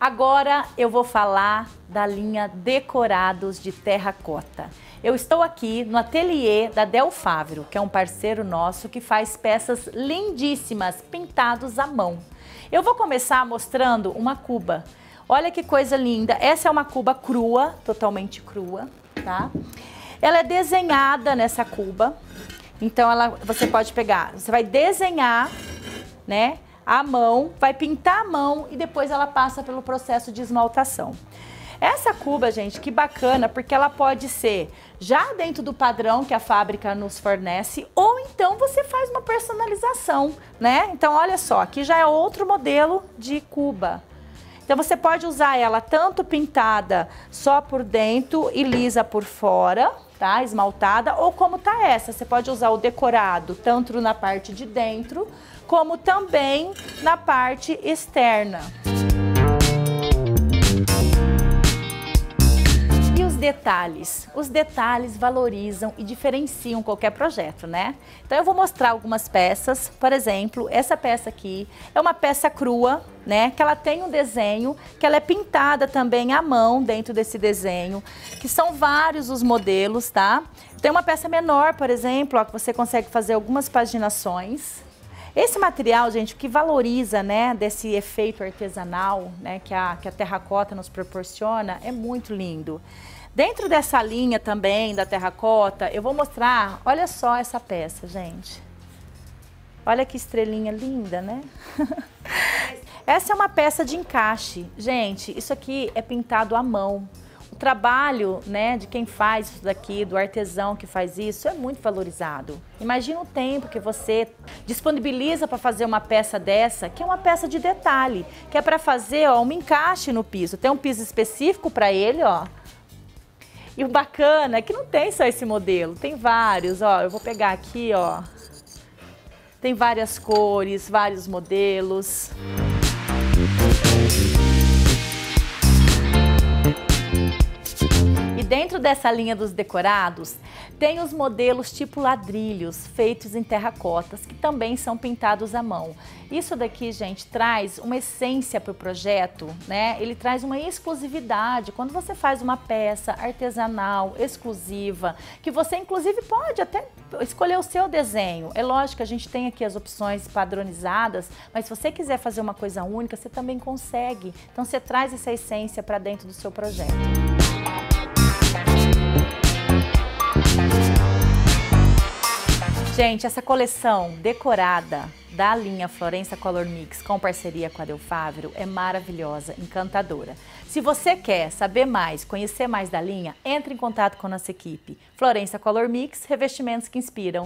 Agora eu vou falar da linha Decorados de Terracota. Eu estou aqui no ateliê da Del Fávero, que é um parceiro nosso que faz peças lindíssimas pintados à mão. Eu vou começar mostrando uma cuba. Olha que coisa linda. Essa é uma cuba crua, totalmente crua, tá? Ela é desenhada nessa cuba. Então ela, você pode pegar, você vai desenhar, né? A mão, vai pintar a mão e depois ela passa pelo processo de esmaltação. Essa cuba, gente, que bacana, porque ela pode ser já dentro do padrão que a fábrica nos fornece, ou então você faz uma personalização, né? Então, olha só, aqui já é outro modelo de cuba. Então, você pode usar ela tanto pintada só por dentro e lisa por fora, tá? Esmaltada, ou como tá essa, você pode usar o decorado tanto na parte de dentro, como também na parte externa. Detalhes? Os detalhes valorizam e diferenciam qualquer projeto, né? Então eu vou mostrar algumas peças, por exemplo, essa peça aqui é uma peça crua, né? Que ela tem um desenho, que ela é pintada também à mão dentro desse desenho, que são vários os modelos, tá? Tem uma peça menor, por exemplo, ó, que você consegue fazer algumas paginações, esse material, gente, o que valoriza, né, desse efeito artesanal, né, que a, que a terracota nos proporciona, é muito lindo. Dentro dessa linha também da terracota, eu vou mostrar, olha só essa peça, gente. Olha que estrelinha linda, né? Essa é uma peça de encaixe. Gente, isso aqui é pintado à mão trabalho né, de quem faz isso daqui, do artesão que faz isso, é muito valorizado. Imagina o tempo que você disponibiliza para fazer uma peça dessa, que é uma peça de detalhe, que é para fazer ó, um encaixe no piso. Tem um piso específico para ele, ó. E o bacana é que não tem só esse modelo, tem vários, ó. Eu vou pegar aqui, ó. Tem várias cores, vários modelos. Dentro dessa linha dos decorados, tem os modelos tipo ladrilhos, feitos em terracotas, que também são pintados à mão. Isso daqui, gente, traz uma essência para o projeto, né? Ele traz uma exclusividade. Quando você faz uma peça artesanal, exclusiva, que você inclusive pode até escolher o seu desenho. É lógico que a gente tem aqui as opções padronizadas, mas se você quiser fazer uma coisa única, você também consegue. Então você traz essa essência para dentro do seu projeto. Gente, essa coleção decorada da linha Florença Color Mix com parceria com a Del Fávero é maravilhosa, encantadora. Se você quer saber mais, conhecer mais da linha, entre em contato com a nossa equipe. Florença Color Mix, revestimentos que inspiram.